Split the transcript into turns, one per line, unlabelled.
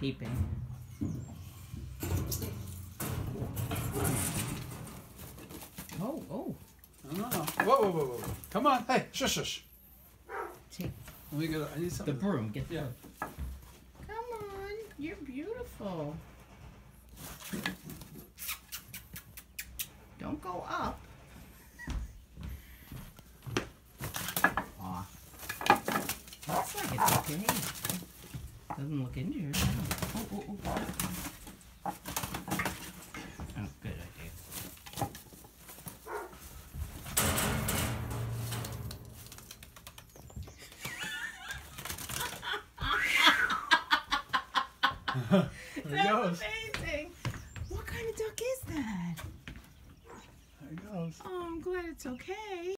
taping. Oh, oh.
No, no, no. Whoa, whoa, whoa, whoa. Come on. Hey, shush, shush.
Take
Let me get. A, I need
the broom. Get the
Yeah.
broom. Come on. You're beautiful. Don't go up. Aw. Looks like it's okay. Doesn't look injured. Oh, oh, oh, oh. Oh, good idea. That's
goes.
amazing. What kind of duck is that?
There he goes.
Oh, I'm glad it's okay.